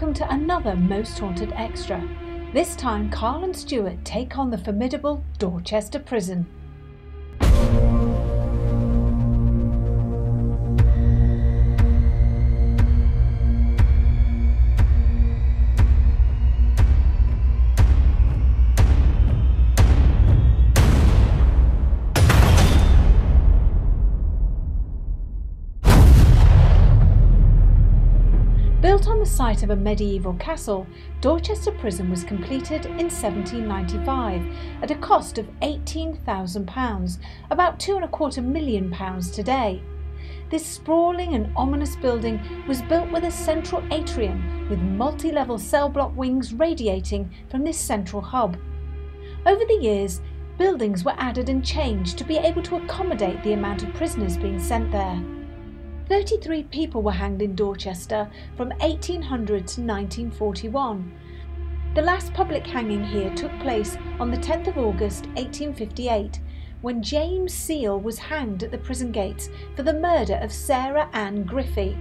Welcome to another Most Haunted Extra. This time, Karl and Stuart take on the formidable Dorchester Prison. Site of a medieval castle, Dorchester Prison was completed in 1795 at a cost of £18,000, about two and a quarter million pounds today. This sprawling and ominous building was built with a central atrium with multi level cell block wings radiating from this central hub. Over the years, buildings were added and changed to be able to accommodate the amount of prisoners being sent there. 33 people were hanged in Dorchester from 1800 to 1941. The last public hanging here took place on the 10th of August 1858 when James Seale was hanged at the prison gates for the murder of Sarah Ann Griffey.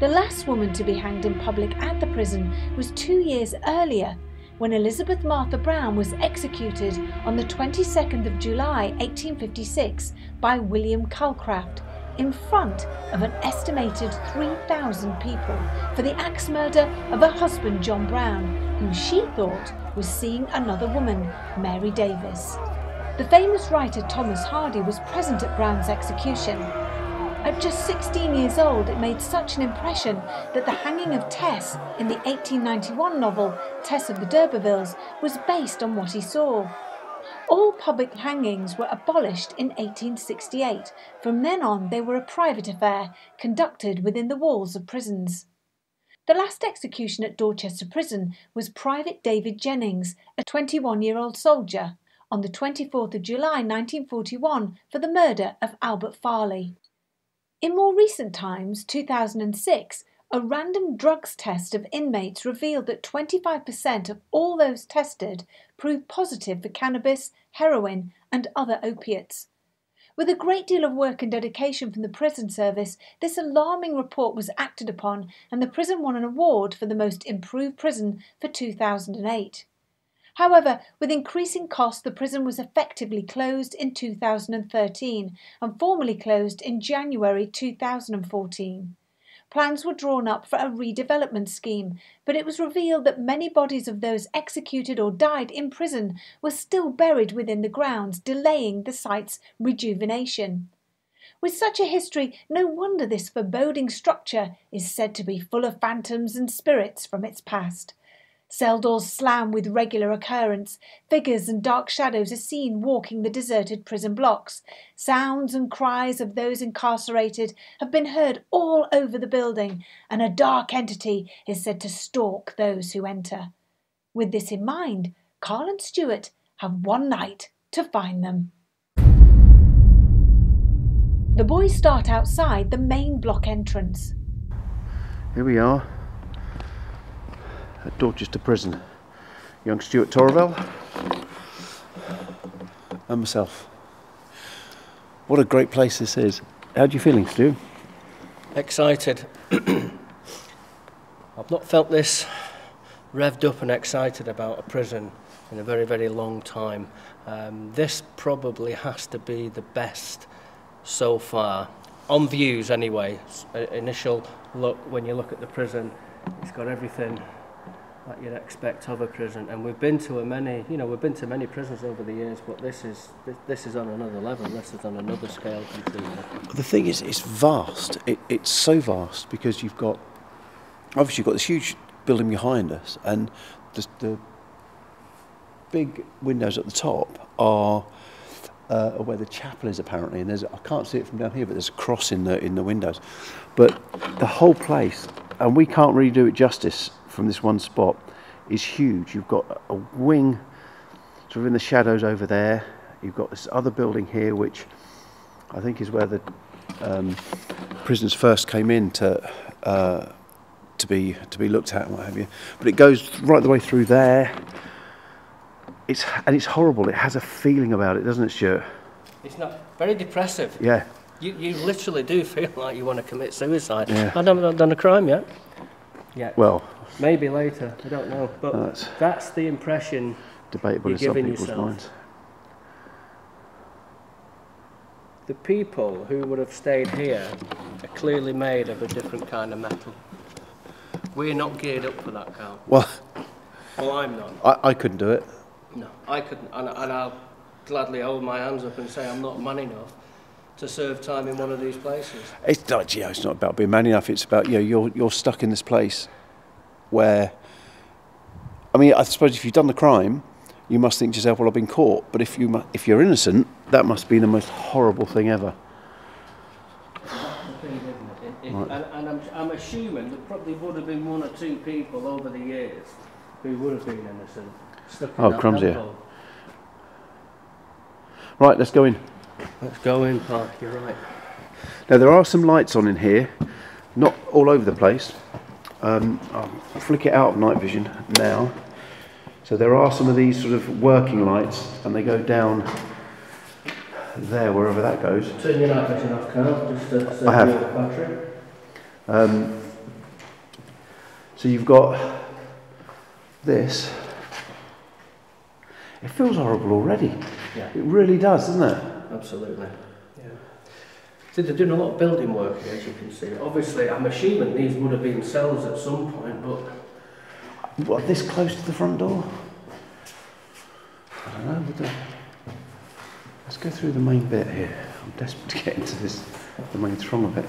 The last woman to be hanged in public at the prison was two years earlier when Elizabeth Martha Brown was executed on the 22nd of July 1856 by William Calcraft in front of an estimated 3,000 people for the axe murder of her husband John Brown, who she thought was seeing another woman, Mary Davis. The famous writer Thomas Hardy was present at Brown's execution. At just 16 years old, it made such an impression that the hanging of Tess in the 1891 novel Tess of the D'Urbervilles was based on what he saw. All public hangings were abolished in 1868. From then on, they were a private affair conducted within the walls of prisons. The last execution at Dorchester Prison was Private David Jennings, a 21 year old soldier, on the 24th of July 1941 for the murder of Albert Farley. In more recent times, 2006, a random drugs test of inmates revealed that 25% of all those tested proved positive for cannabis, heroin, and other opiates. With a great deal of work and dedication from the prison service, this alarming report was acted upon, and the prison won an award for the most improved prison for 2008. However, with increasing costs, the prison was effectively closed in 2013 and formally closed in January 2014. Plans were drawn up for a redevelopment scheme, but it was revealed that many bodies of those executed or died in prison were still buried within the grounds, delaying the site's rejuvenation. With such a history, no wonder this foreboding structure is said to be full of phantoms and spirits from its past. Cell doors slam with regular occurrence. Figures and dark shadows are seen walking the deserted prison blocks. Sounds and cries of those incarcerated have been heard all over the building, and a dark entity is said to stalk those who enter. With this in mind, Karl and Stuart have one night to find them. The boys start outside the main block entrance. Here we are at Dorchester Prison. Young Stuart Torevell and myself. What a great place this is. How are you feeling, Stu? Excited. I've not felt this revved up and excited about a prison in a very, very long time. Um, this probably has to be the best so far, on views anyway. Initial look, when you look at the prison, it's got everything that you'd expect of a prison. And we've been to a many, you know, we've been to many prisons over the years, but this is this, this is on another level. This is on another scale completely. The thing is, it's vast. It, it's so vast because you've got obviously you've got this huge building behind us, and the, the big windows at the top are. Uh, where the chapel is apparently, and there's I can't see it from down here, but there's a cross in the in the windows. But the whole place, and we can't really do it justice from this one spot is huge. You've got a wing sort of in the shadows over there. You've got this other building here, which I think is where the um, prisoners first came in to uh, to be to be looked at and what have you. But it goes right the way through there. It's and it's horrible. It has a feeling about it, doesn't it, Stuart? It's not very depressive. Yeah. You, you literally do feel like you want to commit suicide. Yeah. I haven't done a crime yet. yet. Well, Maybe later, I don't know. But that's that's the impression debatable You're in some giving people's yourself. minds. the people who would have stayed here are clearly made of a different kind of metal. We're not geared up for that, Karl. Well, Well, I'm not. I, I couldn't do it. No, I couldn't, and, and I'll gladly hold my hands up and say I'm not man enough to serve time in one of these places. It's not, you know, it's not about being man enough. It's about you know, you're you're stuck in this place where. I mean, I suppose if you've done the crime, you must think to yourself, "Well, I've been caught." But if you mu- if you're innocent, that must be the most horrible thing ever. It? It- And, and I'm, I'm assuming there probably would have been one or two people over the years who would have been innocent. Stuck in Oh, crumbs, yeah. hellhole. Right, let's go in. Let's go in, Park, you're right. Now there are some lights on in here, not all over the place. Um, I'll flick it out of night vision now. So there are some of these sort of working lights, and they go down there, wherever that goes. Turn your night vision off, Karl, just to save I have. your battery. Um, so you've got this. It feels horrible already. Yeah. It really does, doesn't it? Absolutely. See, they're doing a lot of building work here, as you can see. Obviously, I'm assuming these would have been cells at some point, but What, this close to the front door? I don't know. But the, let's go through the main bit here. I'm desperate to get into this, the main throng of it.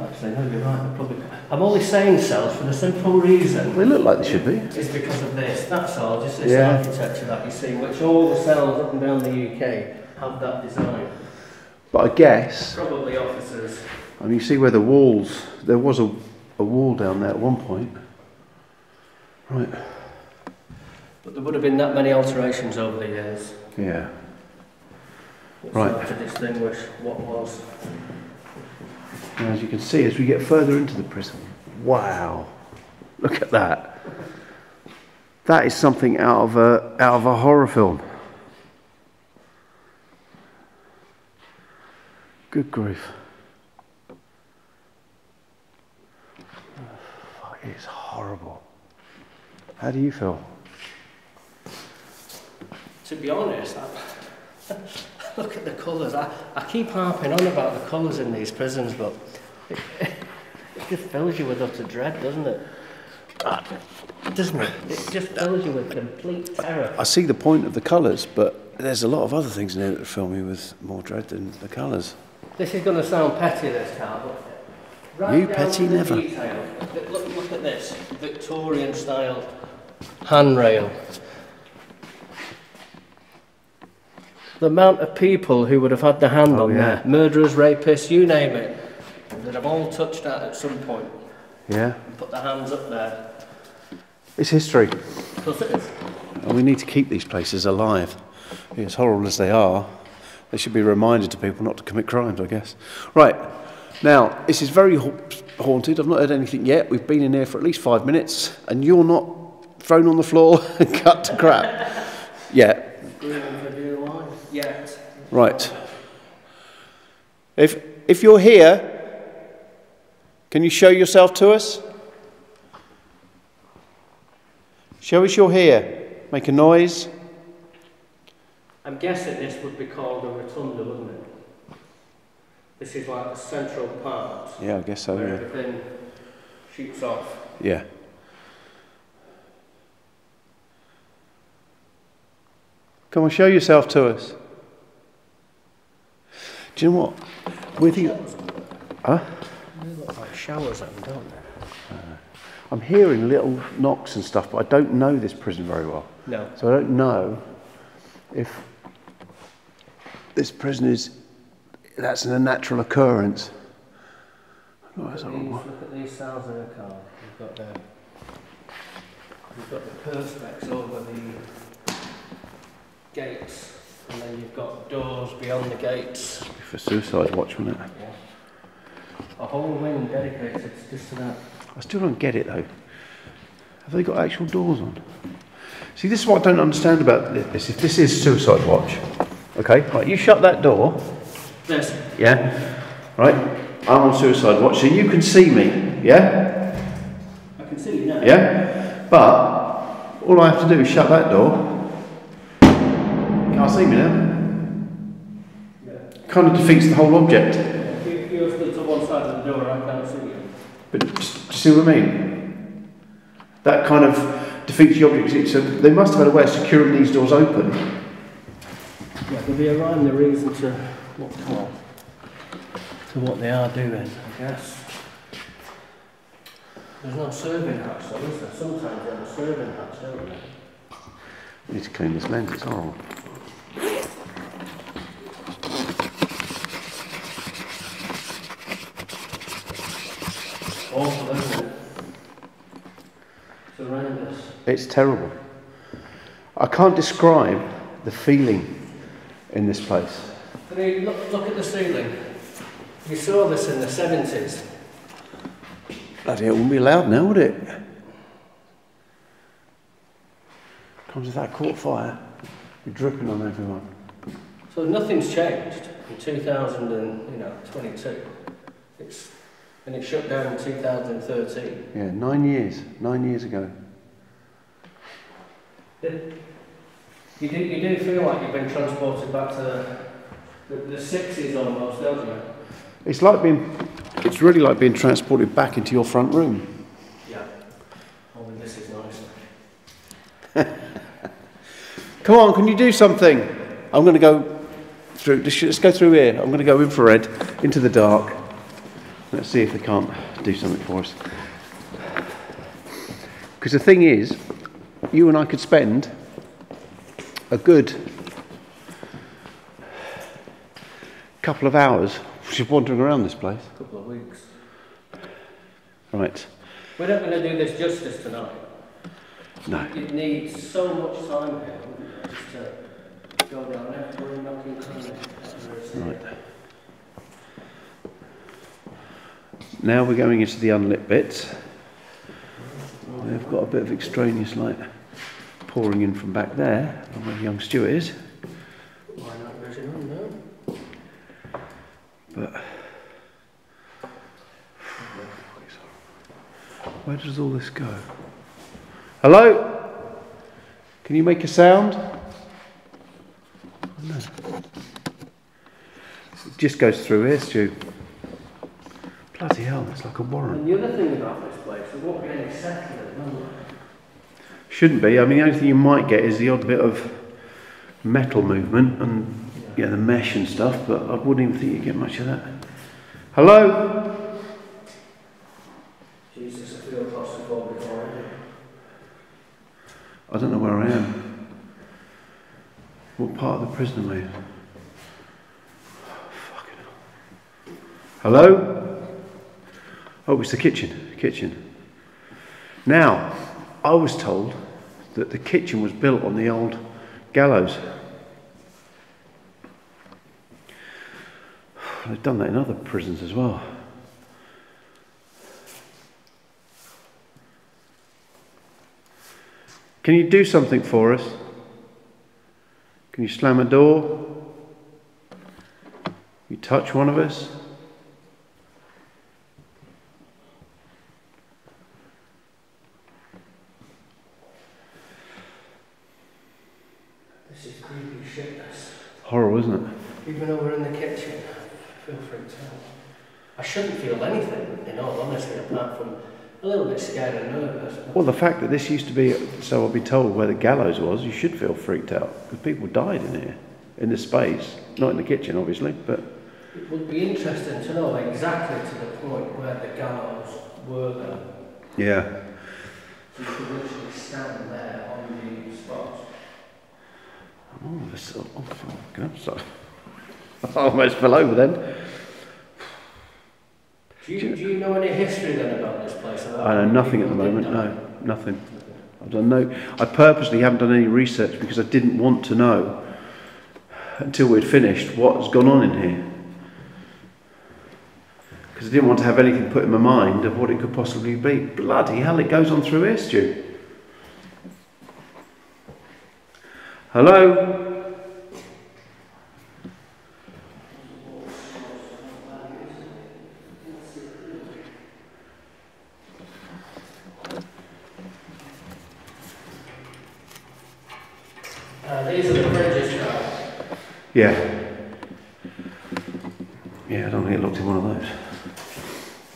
actually, no, you're right. Probably, I'm only saying cells for the simple reason They look like they should be. is because of this. That's all. Just this Yeah. architecture that you see, which all the cells up and down the UK have that design. But I guess, Probably officers. I mean, you see where the walls, there was a, a wall down there at one point. Right, But there would have been that many alterations over the years. yeah. It's Right. to distinguish what was. And as you can see, as we get further into the prison, wow, look at that. That is something out of a, out of a horror film. Good grief. It's horrible. How do you feel? To be honest, I, look at the colours. I, I keep harping on about the colours in these prisons, but it, it just fills you with utter dread, doesn't it? Doesn't it? It just fills you with complete terror. I see the point of the colours, but there's a lot of other things in there that fill me with more dread than the colours. This is going to sound petty, this car, but right You petty never. Detail. Look, look, look at this Victorian style handrail. The amount of people who would have had their hand Oh, on yeah. there, murderers, rapists, you name it, that have all touched that at some point Yeah? and put their hands up there. It's history. Because it is. And we need to keep these places alive. As horrible as they are, they should be reminded to people not to commit crimes, I guess. Right, now, this is very ha- haunted. I've not heard anything yet. We've been in here for at least five minutes, and you're not thrown on the floor and cut to crap yet. Yet. Right. If, if you're here, can you show yourself to us? Show us you're here. Make a noise. I'm guessing this would be called a rotunda, wouldn't it? This is like the central part Yeah, I guess so. where Yeah. everything shoots off. yeah. Come on, show yourself to us. Do you know what? With you. huh? They look like showers at them, don't they? I'm hearing little knocks and stuff, but I don't know this prison very well. No. So I don't know if this prison is that's an unnatural occurrence. Look at, these, look at these cells in a car. You've got the, you've got the perspex over the gates, and then you've got doors beyond the gates. For suicide watch, wouldn't it? A whole wing dedicated just to that. I still don't get it though. Have they got actual doors on? See, this is what I don't understand about this. If this is suicide watch, okay, right, you shut that door, This. yeah, right. I'm on suicide watch, so you can see me, yeah. I can see you now. Yeah? But all I have to do is shut that door. Can't see me now. Yeah. Kind of defeats the whole object. If you- if you're to one side of the door, I can't see you. But do you see what I mean? That kind of defeats the object. It's a, they must have had a way of securing these doors open. Yeah, there'll be a rhyme, the reason to what, well, to what they are doing, I guess. There's no serving hatch, though, is there? Sometimes they have a serving hatch, don't they? I need to clean this lens, it's horrible. Awful, isn't it? It's horrendous. It's terrible. I can't describe the feeling in this place. Look, look at the ceiling. You saw this in the 70s. Bloody it wouldn't be allowed now, would it? Comes with that caught fire, be dripping on everyone. So nothing's changed in 2022. It's, and it shut down in 2013. Yeah, nine years, nine years ago. You do, you do feel like you've been transported back to the, the, the 60s almost, don't you? It's like being, it's really like being transported back into your front room. Yeah. Only this is nicer. Come on, can you do something? I'm going to go through, let's go through here. I'm going to go infrared into the dark. Let's see if they can't do something for us. Because the thing is, you and I could spend a good couple of hours just wandering around this place. A couple of weeks. Right. We're not going to do this justice tonight. No. It needs so much time here wouldn't it, just to go down every. Right. Now we're going into the unlit bits. We've got a bit of extraneous light pouring in from back there, from where young Stuart is. Why not original? No. But where does all this go? Hello? Can you make a sound? No. It just goes through here, Stu. Bloody hell, it's like a warren. And the other thing about this place, there won't be any settlers? Shouldn't be. I mean, the only thing you might get is the odd bit of metal movement and yeah, the mesh and stuff, but I wouldn't even think you'd get much of that. Hello? Jesus, I feel claustrophobic already. I don't know where I am. What part of the prison am I in? Fucking hell. Hello? Oh, it's the kitchen. Kitchen. Now, I was told that the kitchen was built on the old gallows. They've done that in other prisons as well. Can you do something for us? Can you slam a door? You touch one of us? This is creepy shit, this. Horrible, isn't it? Even though we're in the kitchen, I feel freaked out. I shouldn't feel anything, in all honesty, apart from a little bit scared and nervous. Well, the fact that this used to be, so I'll be told, where the gallows was, you should feel freaked out because people died in here, in this space. Not in the kitchen, obviously, but It would be interesting to know exactly to the point where the gallows were then. yeah. So you could literally stand there on the spot. Oh, this, oh, sorry. I almost fell over then. Do you, do you know any history then about this place? I know nothing at the moment. No, nothing. I've done no. I purposely haven't done any research because I didn't want to know until we'd finished what's gone on in here. Because I didn't want to have anything put in my mind of what it could possibly be. Bloody hell, it goes on through here, Stu. Hello? These are the now. Yeah. Yeah, I don't think it looked in one of those.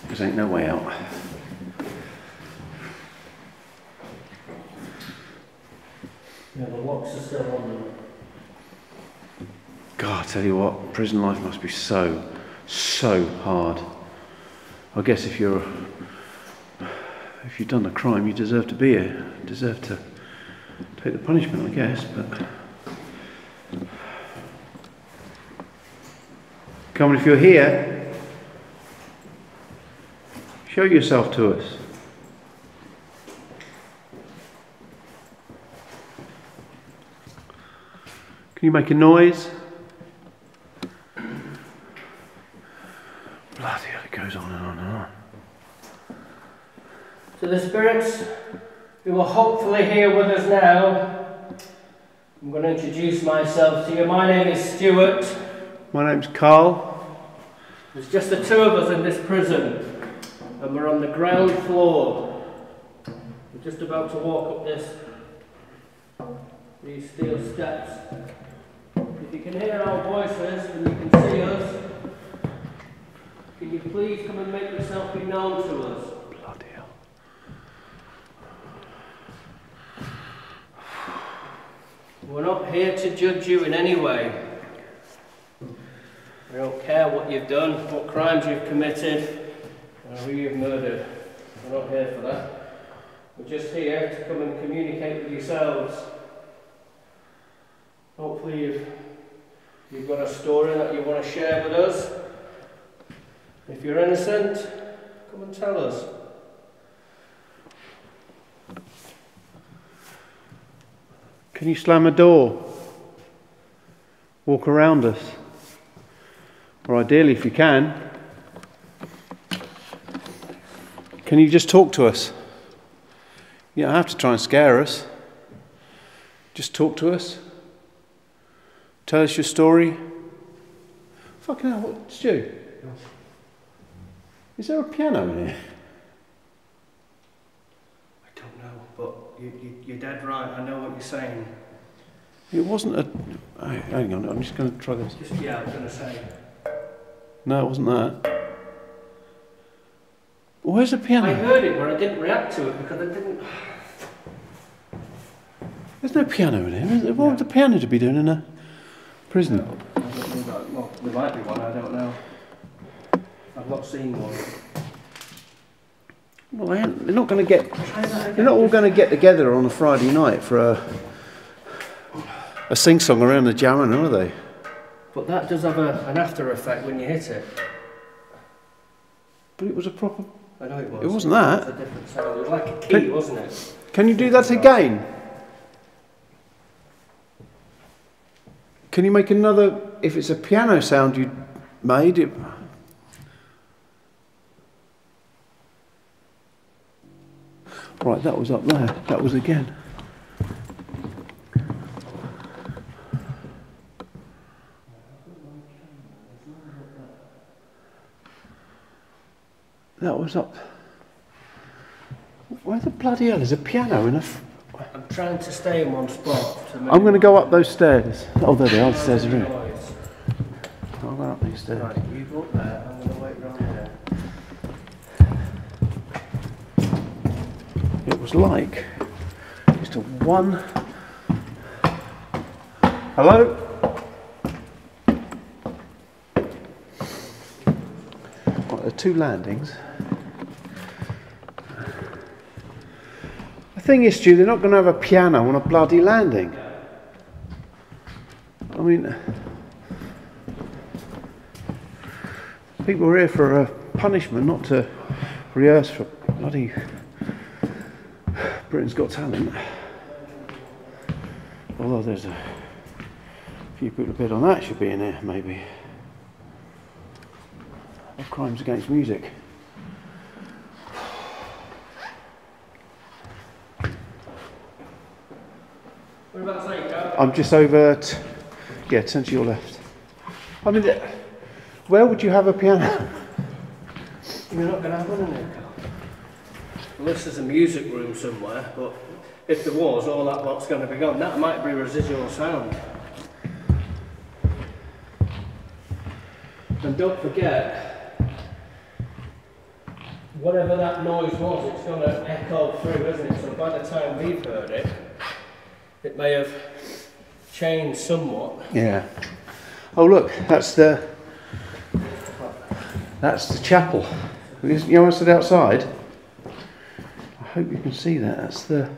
Because ain't no way out. Yeah, the locks are still on them. God, I tell you what, prison life must be so, so hard. I guess if you're, if you've done a crime, you deserve to be here, deserve to take the punishment, I guess. But come on, if you're here, show yourself to us. Can you make a noise? Bloody hell, it goes on and on and on. So the spirits who are hopefully here with us now, I'm going to introduce myself to you. My name is Stuart. My name's Karl. There's just the two of us in this prison, and we're on the ground floor. We're just about to walk up this these steel steps. If you can hear our voices and you can see us, can you please come and make yourself be known to us? Bloody hell. We're not here to judge you in any way. We don't care what you've done, what crimes you've committed, or who you've murdered. We're not here for that. We're just here to come and communicate with yourselves. Hopefully you've, you've got a story that you want to share with us. If you're innocent, come and tell us. Can you slam a door? Walk around us? Or ideally, if you can, can you just talk to us? You don't have to try and scare us. Just talk to us. Tell us your story. Fucking hell, what, Stu? Is there a piano in here? I don't know, but you, you're dead right. I know what you're saying. It wasn't a. oh, Hang on, I'm just going to try this. Just, yeah, I was going to say. No, it wasn't that. Where's the piano? I heard it, but I didn't react to it because I didn't. There's no piano in here. There? What would the piano to be doing in a prison? I don't know that. Well, there might be one. I don't know. I've not seen one. Well, they they're not going to get. That. They're not all going to get together on a Friday night for a a sing song around the jamming, are they? But that does have a, an after effect when you hit it. But it was a proper. I know it was. It wasn't that. It was a different sound. It was like a key, Can- wasn't it? Can you do that again? Can you make another? If it's a piano sound you made, it. Right, that was up there. That was again. That was up. Where the bloody hell is a piano in a? F- I'm trying to stay in one spot. To I'm going to go up those stairs. Oh, there they are. The stairs are in. I'll go up these stairs. Right, you go up there. I'm going to wait round there. It was like just a one. Hello? Right, are two landings. The thing is, Stu, they're not going to have a piano on a bloody landing. I mean, people are here for a punishment, not to rehearse for bloody Britain's Got Talent. Although there's a few people a bit on that should be in here, maybe. Of crimes against music. Whereabouts are you, Gav? I'm just over yeah, turn to your left. I mean, where would you have a piano? You're not going to have one in there. Unless there's a music room somewhere, but if there was, all that lot's going to be gone. That might be residual sound. And don't forget, whatever that noise was, it's going to echo through, isn't it? So by the time we've heard it, it may have changed somewhat. Yeah. Oh look, that's the that's the chapel. You know what's it outside? I hope you can see that. That's the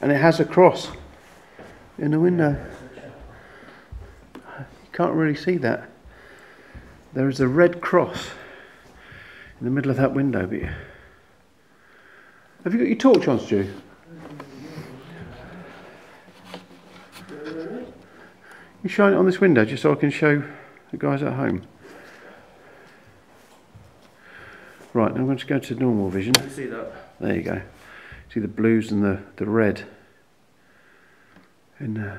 and it has a cross in the window. You can't really see that. There is a red cross in the middle of that window. But have you got your torch on, Stu? You shine it on this window just so I can show the guys at home. Right, I'm going to go to normal vision. You see that? There you go. See the blues and the, the red. And uh,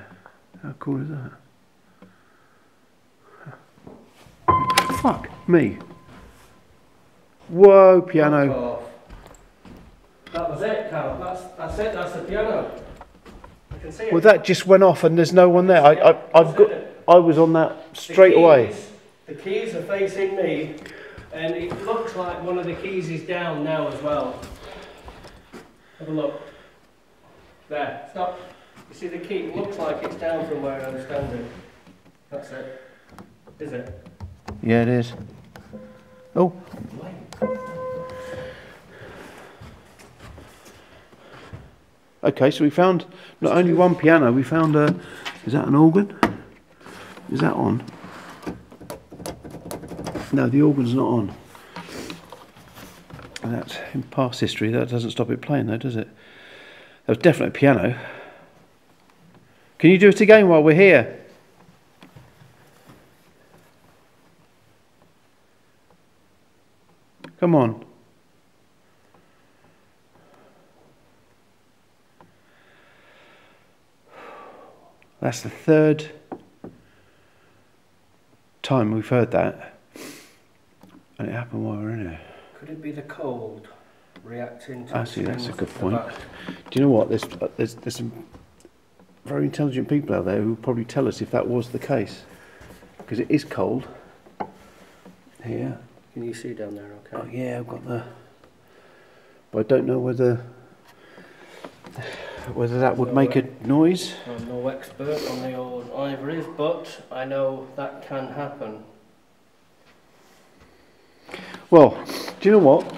how cool is that? Fuck me. Whoa, piano. That was it, Karl. That's, that's it. That's the piano. You can see it. Well, that just went off and there's no one there. I, I, I've got. I was on that The straight away. The keys are facing me, and it looks like one of the keys is down now as well. Have a look. There, stop. You see the key? It looks like it's down from where I'm standing. That's it. Is it? Yeah, it is. Oh, okay. So we found not only one piano, we found a. Is that an organ? Is that on? No, the organ's not on. And that's in past history. That doesn't stop it playing, though, does it? That was definitely piano. Can you do it again while we're here? Come on. That's the third time we've heard that. And it happened while we we're in here. Could it be the cold reacting to see, that's a good point. Do you know what? There's, uh, there's, there's some very intelligent people out there who probably tell us if that was the case. Because it is cold here. Can you see down there? Okay. Oh yeah, I've got the. But I don't know whether whether that would make a noise. I'm no expert on the old ivories, but I know that can happen. Well, do you know what?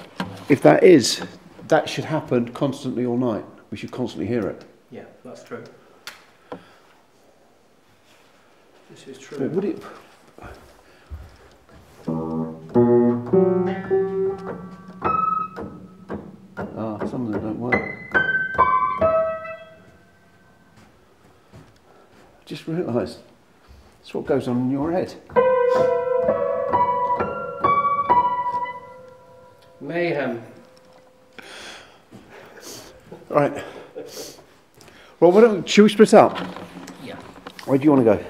If that is, that should happen constantly all night. We should constantly hear it. Yeah, that's true. This is But true. would it? Ah, some of them don't work. Just realised that's what goes on in your head. Mayhem. Right. Well, why don't, should we split up? Yeah. Where do you want to go?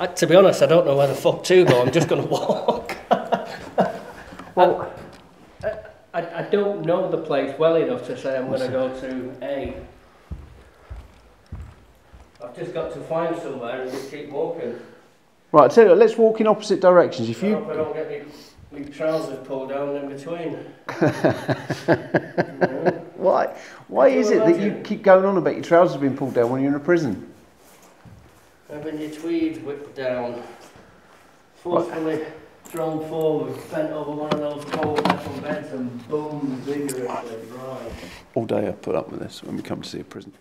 Uh, to be honest, I don't know where the fuck to go. I'm just going to walk. well, I, I, I don't know the place well enough to say I'm going to go to A. I've just got to find somewhere and just keep walking. Right, I tell you what, let's walk in opposite directions. If I you hope I don't get me, me trousers pulled down in between. Why? Why Could is it that you keep going on about your trousers being pulled down when you're in a prison? Having your tweed whipped down, forcefully thrown forward, bent over one of those cold metal beds and boomed vigorously dry. All day I put up with this when we come to see a prison.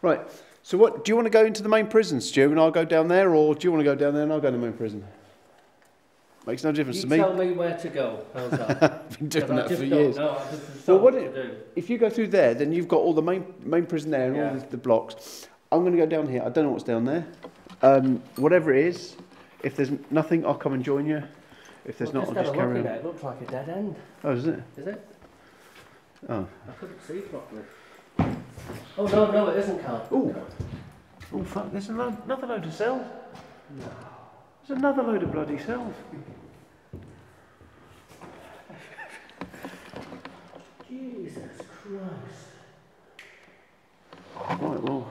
Right. So what? Do you want to go into the main prison, Stu, and I'll go down there, or do you want to go down there and I'll go to the main prison? Makes no difference You to me. tell me where to go. How's that? I've been doing that for years. know. Well, what to do. If you go through there, then you've got all the main main prison there and all the, the blocks. I'm going to go down here. I don't know what's down there. Um, whatever it is, if there's nothing, I'll come and join you. If there's Well, not, I'll just carry on. It. it looks like a dead end. Oh, is it? Is it? Oh. I couldn't see properly. Oh no, no, it isn't, Karl. Oh. Oh fuck! There's another, another load of cells. No. There's another load of bloody cells. Jesus Christ. Right, well,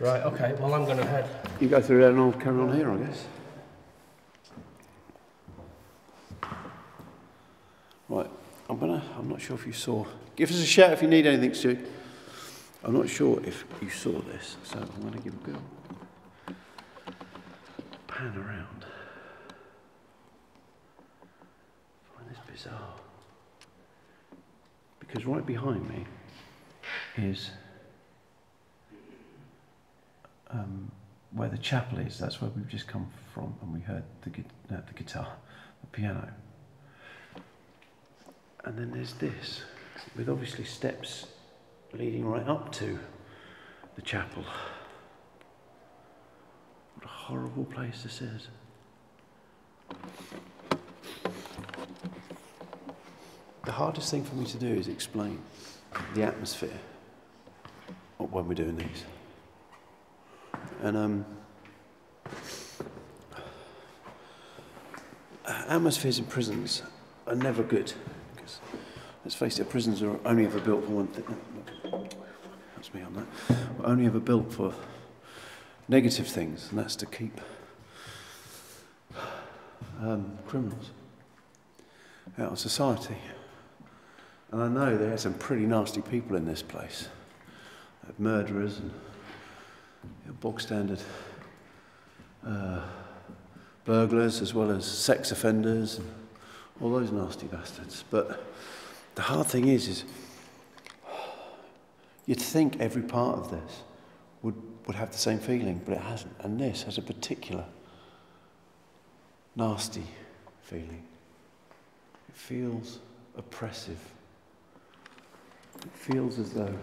Right, okay, well, I'm going to head. you go through there and I'll carry on here, I guess. Right, I'm gonna, I'm not sure if you saw, give us a shout if you need anything, Stu. I'm not sure if you saw this, so I'm gonna give a go. Pan around. find this bizarre. Because right behind me is um, where the chapel is. That's where we've just come from, and we heard the, uh, the guitar, the piano. And then there's this, with obviously steps leading right up to the chapel. Horrible place this is. The hardest thing for me to do is explain the atmosphere when we're doing these. And um, atmospheres in prisons are never good. Because let's face it, prisons are only ever built for one thing. That's me on that. Are only ever built for negative things, and that's to keep um, criminals out of society. And I know there are some pretty nasty people in this place, murderers and you know, bog standard uh, burglars, as well as sex offenders and all those nasty bastards. But the hard thing is, is you'd think every part of this would, would have the same feeling, but it hasn't. And this has a particular nasty feeling. It feels oppressive. It feels as though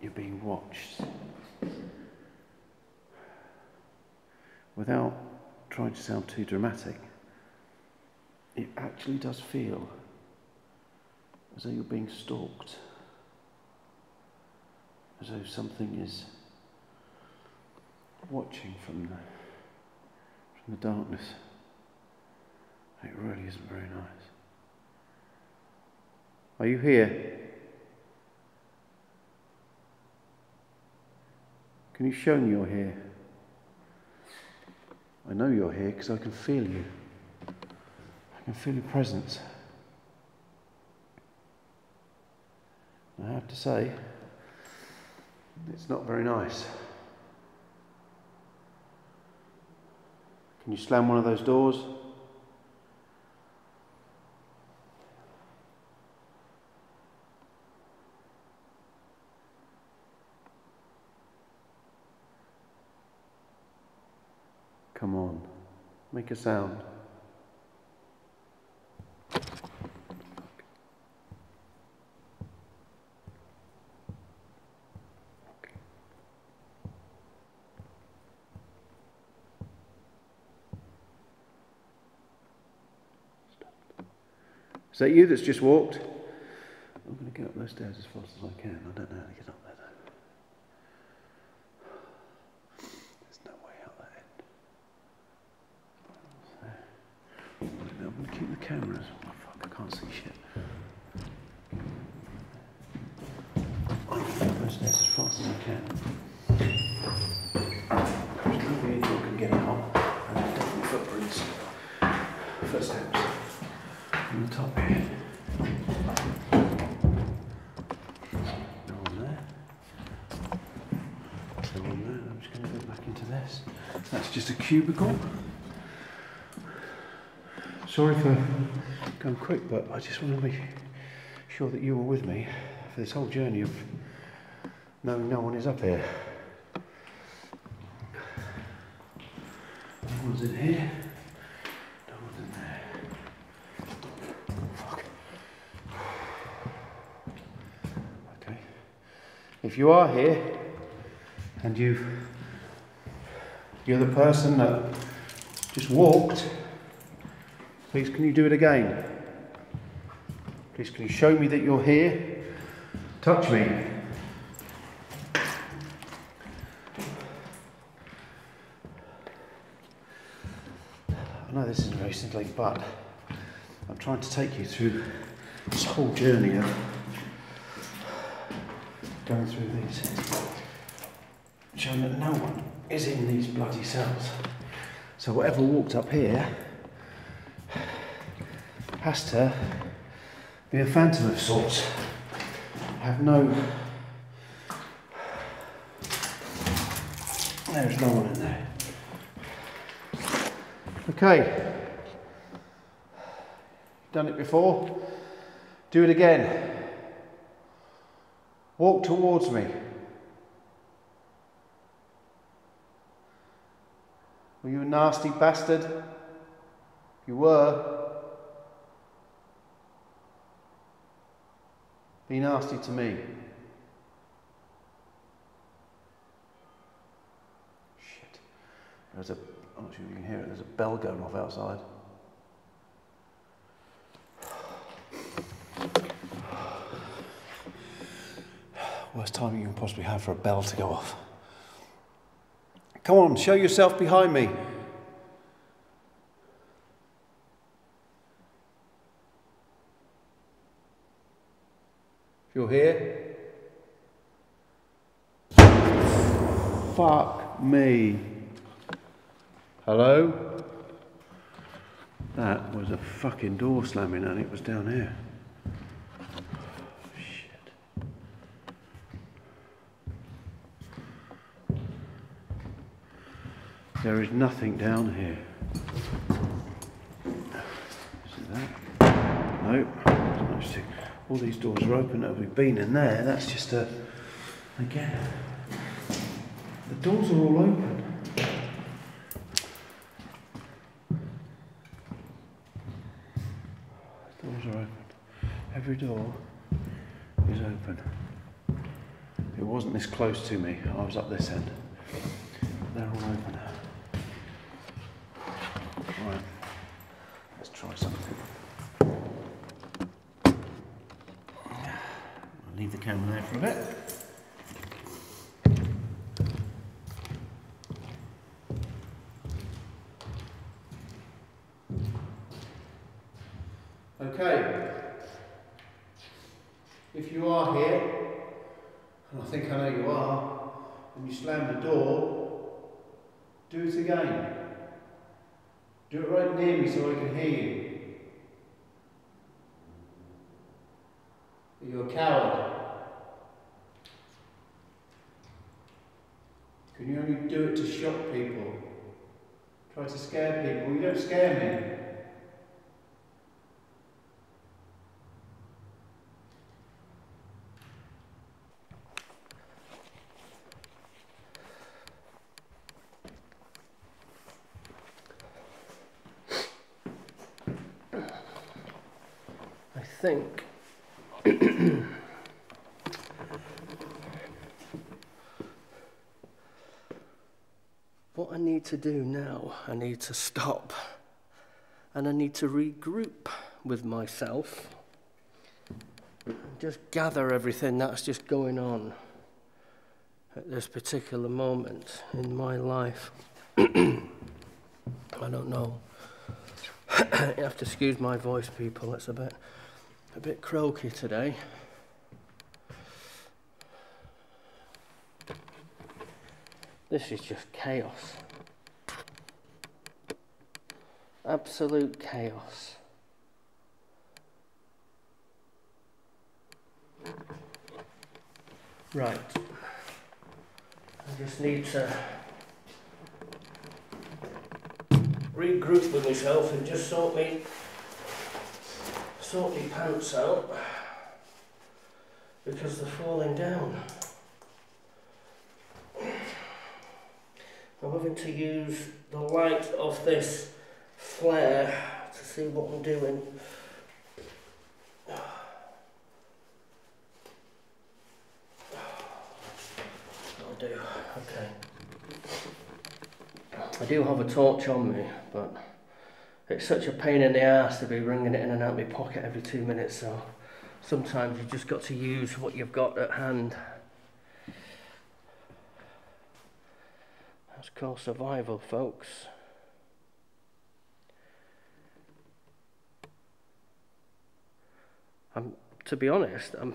you're being watched. Without trying to sound too dramatic, it actually does feel as though you're being stalked, as though something is watching from the, from the darkness. It really isn't very nice. Are you here? Can you show me you're here? I know you're here because I can feel you. I can feel your presence. I have to say, it's not very nice. Can you slam one of those doors? Come on, make a sound. Is that you that's just walked? I'm going to get up those stairs as fast as I can. I don't know how to get up there though. There's no way out that end. So, I'm going to keep the cameras. Oh, fuck, I can't see shit. I'm going to get up those stairs as fast as I can. There's no way anyone can get out. And there's definitely footprints. Footsteps. On the top here. No one there. No one there. I'm just going to go back into this. That's just a cubicle. Sorry for going quick, but I just want to make sure that you were with me for this whole journey of knowing no one is up here. No one's in here. No one's in there. Fuck. Okay. If you are here and you you're the person that just walked, please can you do it again? Please can you show me that you're here? Touch me. I know this isn't very simply, but I'm trying to take you through this whole journey of going through these, showing that no one is in these bloody cells. So whatever walked up here has to be a phantom of sorts. I Have no. There's no one in there. Okay. Done it before. Do it again. Walk towards me. You nasty bastard? You were. Be nasty to me. Shit. There's a, I'm not sure you can hear it, there's a bell going off outside. Worst timing you can possibly have for a bell to go off. Come on, show yourself behind me. If you're here, fuck me. Hello? That was a fucking door slamming and it was down here. There is nothing down here. See that? Nope. No. All these doors are open. Have we been in there? That's just a. Again. The doors are all open. Doors are open. Every door is open. It wasn't this close to me. I was up this end. They're all open. Right. Let's try something. I'll leave the camera there for a bit. Okay. If you are here, and I think I know you are, and you slam the door, do it again. Do it right near me so I can hear you. Are you a coward? Can you only do it to shock people? Try to scare people? You don't scare me. I think what I need to do now, I need to stop and I need to regroup with myself. Just gather everything that's just going on at this particular moment in my life. I don't know. you have to excuse my voice, people. It's a bit, a bit croaky today. This is just chaos. Absolute chaos. Right. I just need to regroup with myself and just sort me sort me pants out because they're falling down. I'm having to use the light of this flare to see what I'm doing. I'll do. Okay. I do have a torch on me, but it's such a pain in the ass to be wringing it in and out of my pocket every two minutes. So sometimes you've just got to use what you've got at hand. That's called survival, folks. I'm, to be honest, I'm,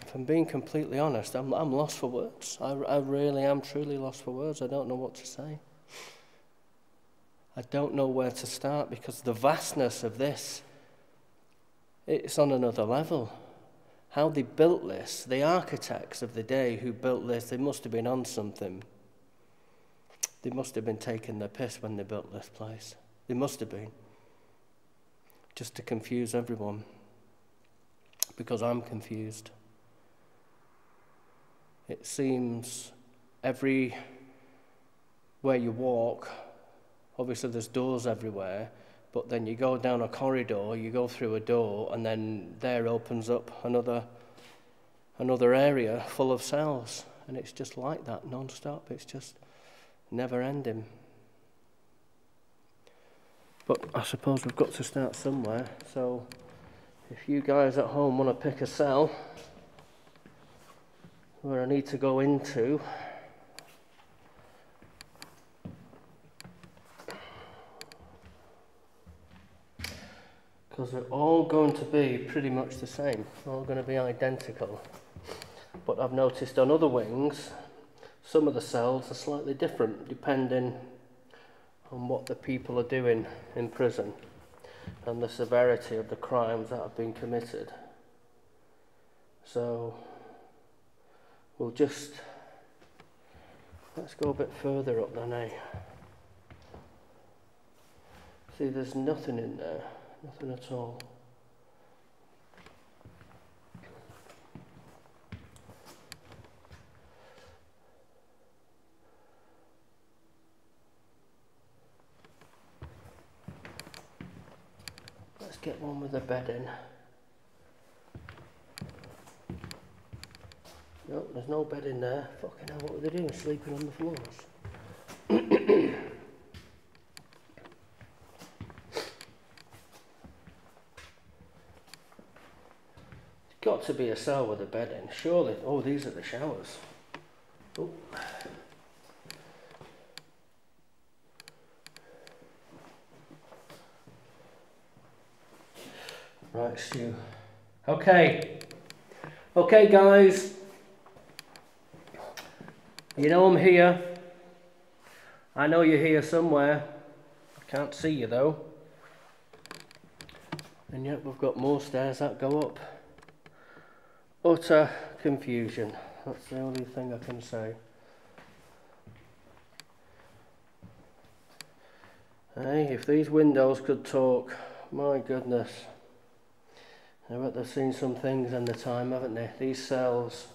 if I'm being completely honest, I'm, I'm lost for words. I, I really am truly lost for words. I don't know what to say. I don't know where to start because the vastness of this, it's on another level. How they built this, the architects of the day who built this, they must have been on something. They must have been taking their piss when they built this place. They must have been. Just to confuse everyone. Because I'm confused. It seems every where you walk, obviously there's doors everywhere, but then you go down a corridor, you go through a door, and then there opens up another another area full of cells. And it's just like that, non-stop. It's just never ending. But I suppose we've got to start somewhere. So if you guys at home want to pick a cell where I need to go into, because they're all going to be pretty much the same, all going to be identical. But I've noticed on other wings some of the cells are slightly different depending on what the people are doing in prison and the severity of the crimes that have been committed. So we'll just let's go a bit further up then, eh? See, there's nothing in there, nothing at all. Let's get one with a bed in. No, there's no bed in there. Fucking hell, what were they doing? Sleeping on the floors. To be a cell with a bed in, surely. Oh, these are the showers. Oh. Right, Stu. Okay. Okay, guys. You know I'm here. I know you're here somewhere. I can't see you though. And yet we've got more stairs that go up. Utter confusion. That's the only thing I can say. Hey, if these windows could talk, my goodness. I bet they've seen some things in the time, haven't they? These cells.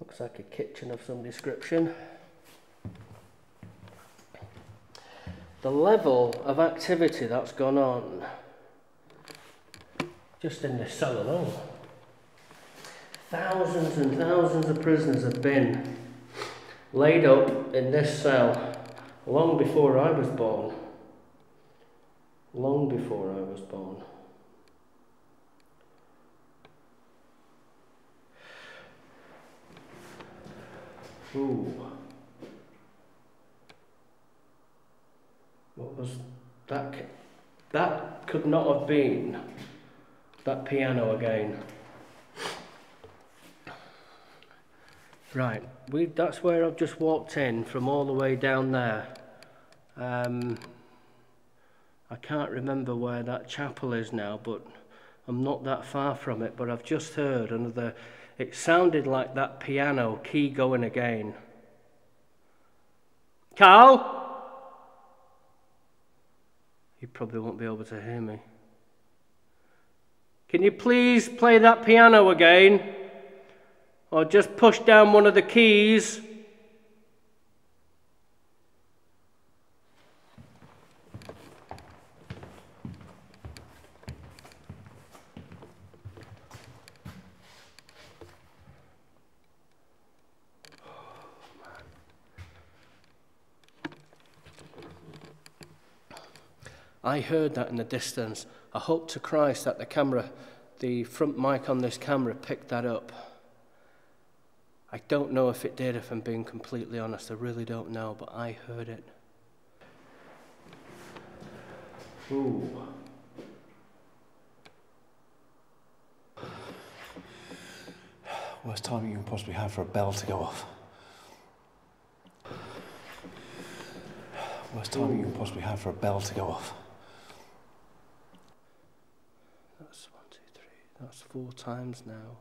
Looks like a kitchen of some description. The level of activity that's gone on just in this cell alone. Thousands and thousands of prisoners have been laid up in this cell long before I was born long before I was born. Ooh. What was that? That could not have been that piano again. Right, we, that's where I've just walked in from all the way down there. Um, I can't remember where that chapel is now, but I'm not that far from it. But I've just heard another, it sounded like that piano key going again. Karl? You probably won't be able to hear me. Can you please play that piano again? Or just push down one of the keys? I heard that in the distance. I hope to Christ that the camera, the front mic on this camera, picked that up. I don't know if it did, if I'm being completely honest. I really don't know, but I heard it. Ooh. Worst timing you can possibly have for a bell to go off. Worst timing you can possibly have for a bell to go off. That's one, two, three. That's four times now.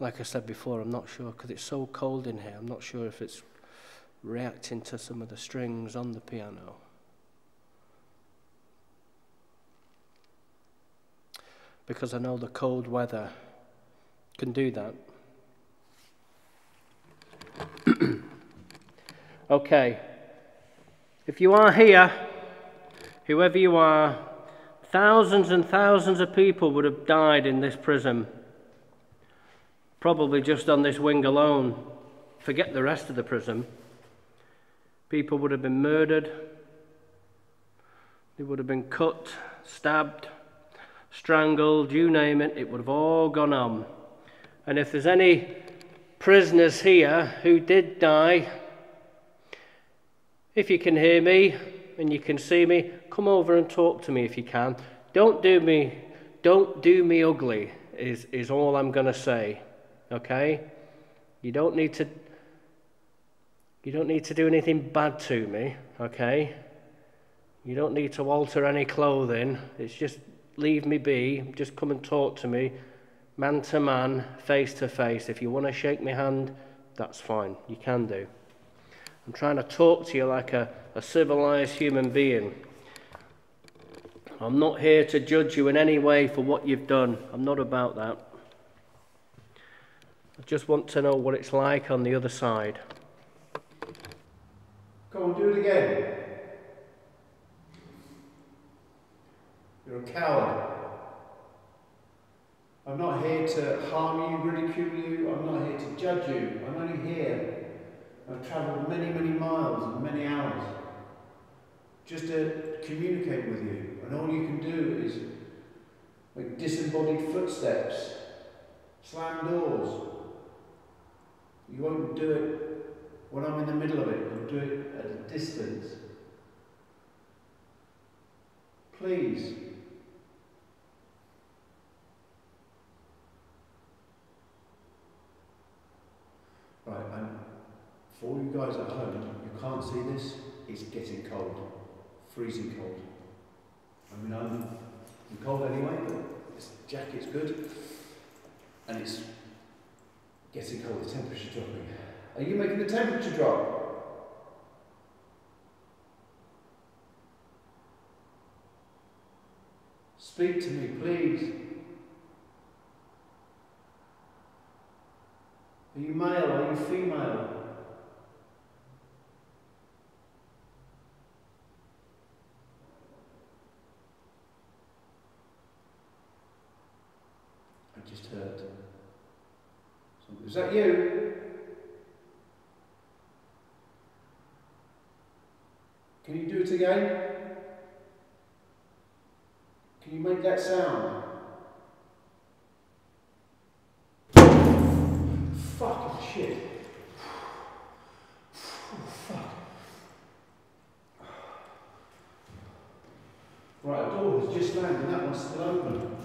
Like I said before, I'm not sure because it's so cold in here. I'm not sure if it's reacting to some of the strings on the piano. Because I know the cold weather can do that. okay. If you are here, whoever you are, thousands and thousands of people would have died in this prison. Probably just on this wing alone. Forget the rest of the prison. People would have been murdered, they would have been cut, stabbed, strangled, you name it, it would have all gone on. And if there's any prisoners here who did die, if you can hear me and you can see me, come over and talk to me if you can. Don't do me, don't do me ugly, is, is all I'm going to say. Okay? You don't need to you don't need to do anything bad to me, okay? You don't need to alter any clothing. It's just leave me be. Just come and talk to me, man to man, face to face. If you want to shake my hand, that's fine. You can do. I'm trying to talk to you like a, a civilized human being. I'm not here to judge you in any way for what you've done. I'm not about that. I just want to know what it's like on the other side. Come on, do it again. You're a coward. I'm not here to harm you, ridicule you. I'm not here to judge you. I'm only here. I've travelled many, many miles and many hours just to communicate with you. And all you can do is make disembodied footsteps, slam doors. You won't do it when I'm in the middle of it, I'll do it at a distance. Please. Right, and for all you guys at home, you can't see this, it's getting cold. Freezing cold. I mean, I'm, I'm cold anyway, but this jacket's good. And it's getting cold, the temperature's dropping. Are you making the temperature drop? Speak to me, please. Are you male? Are you female? I just heard. Is that you? Can you do it again? Can you make that sound? Fucking shit. Oh, fuck. Right, door has just landed that one's still open.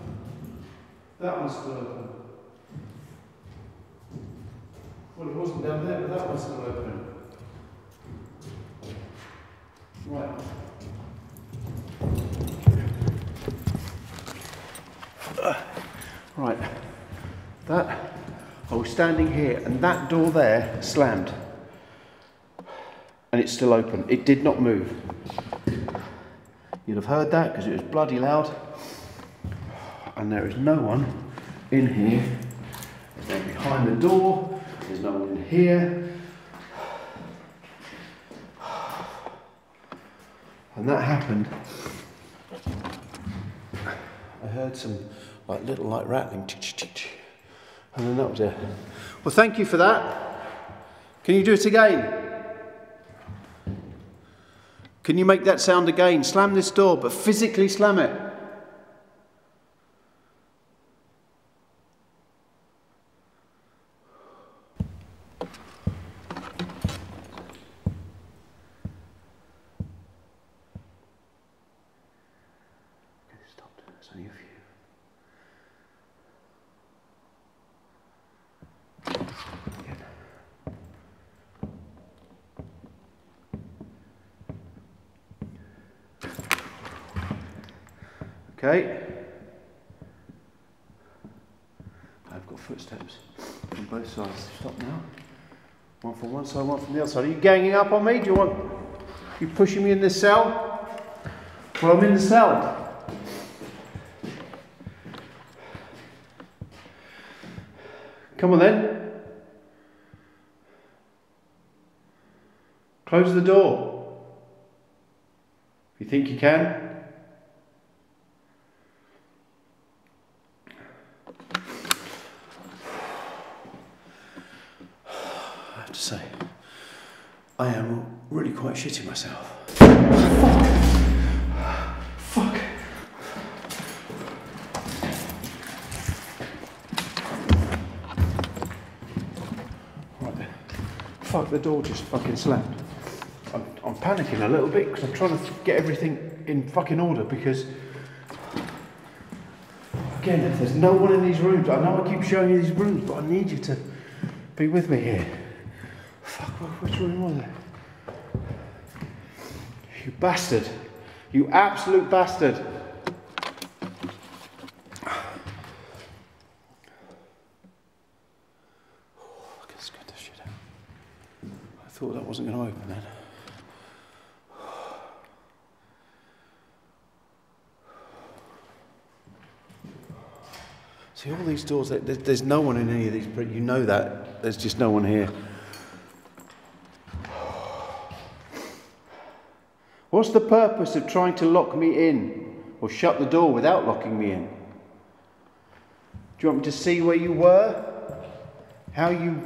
That one's still open. Well, it wasn't down there, but that one's still open. Right. Uh, right. That, I was standing here and that door there slammed. And it's still open. It did not move. You'd have heard that because it was bloody loud. And there is no one in here. Behind the door. One in here. And that happened. I heard some like little like rattling, and then that was it. Well, thank you for that. Can you do it again? Can you make that sound again? Slam this door, but physically slam it. Okay. I've got footsteps on both sides. Stop now. Side, one from the other side. Are you ganging up on me? Do you want. You pushing me in this cell? Well, I'm in the cell. Come on then. Close the door. If you think you can. I have to say, I am really quite shitting myself. Fuck! Fuck! Right then. Fuck, the door just fucking slammed. I'm, I'm panicking a little bit because I'm trying to get everything in fucking order because. Again, there's no one in these rooms, I know I keep showing you these rooms, but I need you to be with me here. Fuck, wh- which room was it? Bastard. You absolute bastard. I thought that wasn't going to open then. See, all these doors, there's no one in any of these, you know that. There's just no one here. What's the purpose of trying to lock me in or shut the door without locking me in? Do you want me to see where you were? How you.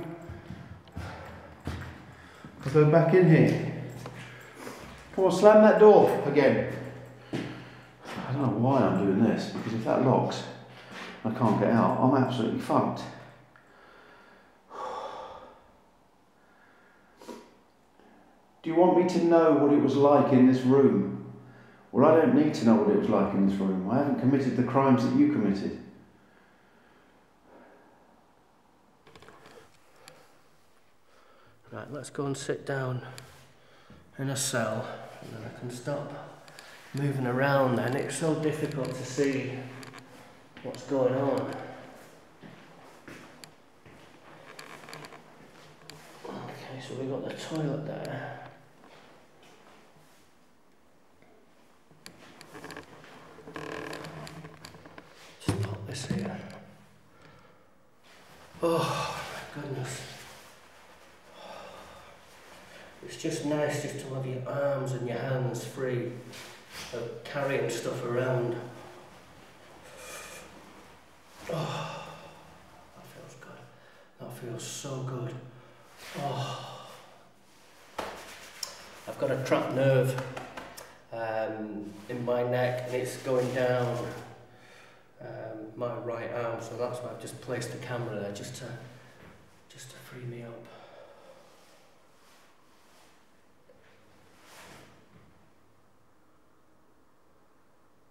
I'll go back in here. Come on, slam that door again. I don't know why I'm doing this because if that locks, I can't get out. I'm absolutely fucked. Do you want me to know what it was like in this room? Well, I don't need to know what it was like in this room. I haven't committed the crimes that you committed. Right, let's go and sit down in a cell and then I can stop moving around then. It's so difficult to see what's going on. Okay, so we've got the toilet there. Just pop this here. Oh, my goodness. It's just nice just to have your arms and your hands free of carrying stuff around. Oh, that feels good. That feels so good. Oh. I've got a trapped nerve um, in my neck and it's going down my right arm, so that's why I've just placed the camera there, just to, just to free me up.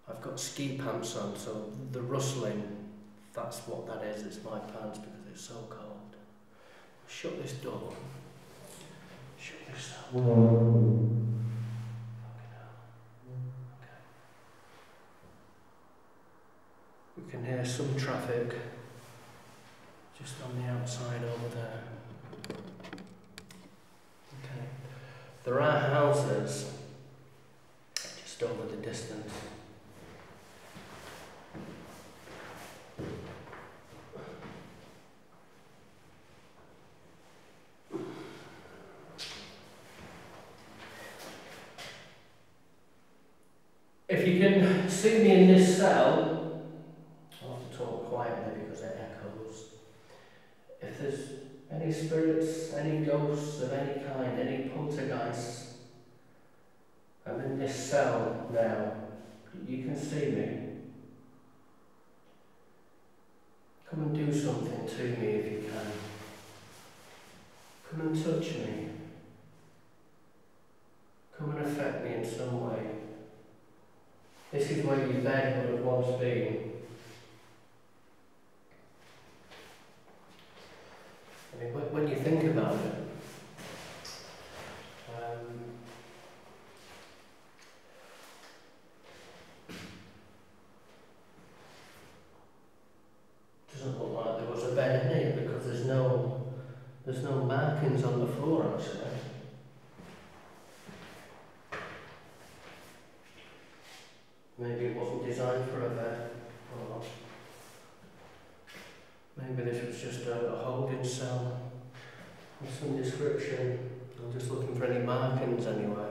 I've got ski pants on, so the rustling, that's what that is, it's my pants because it's so cold. Shut this door. Shut this door. We can hear some traffic just on the outside over there. Okay. There are houses just over the distance. If you can see me in this cell, I'll have to talk quietly because it echoes. If there's any spirits, any ghosts of any kind, any poltergeists, I'm in this cell now. You can see me. Come and do something to me if you can. Come and touch me. Come and affect me in some way. This is where your bed would have once been. Mean, when you think about it, um, markings on the floor actually. Maybe it wasn't designed for a bed. Or maybe this was just a, a description. I'm just looking for any markings anywhere.